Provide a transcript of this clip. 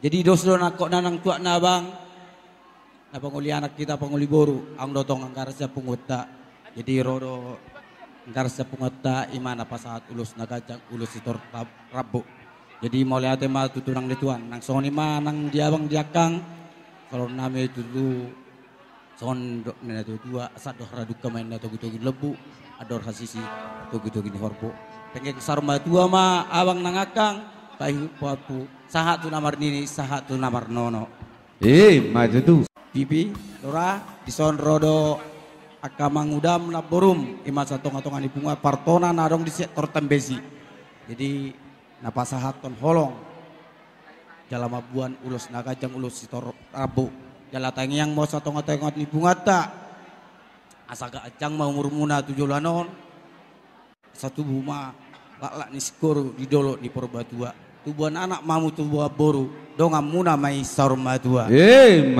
Jadi dosdo na kok nanang tua na bang. Na panguli anak kita panguli boru. Ang dotong ang karasya pungutta. Jadi rodo ang karasya pungutta imana pa saat ulus na kacang ulus itor rab- rabo. Jadi mau lihat ma tutunang dituan. Nang soni ma nang diabang diakang. Kalau nami itu tu son nena tu dua asat doh radu kamain na togi togi lebu ador hasisi togi togi ni horpo. Pengen sarma tua ma abang nangakang pahi papu sahat tu namar nini sahat tu namar nono. Eh, maju tuh. Pipi, Dora, di son rodo akamang udam na borum ima satong atongan ipunga partona narong di sektor tembesi. Jadi napasahat ton holong. Jalama buan ulus nakajang ulus sitor rabu. Jalatangi yang mau satong atongan ipunga ta asaga acang mau murmuna tujuh lanon. Satu buma laklak ni skor di dolo di perbatua tubuhan anak mamu tubuh boru dongam muna mai sarmatua Eh.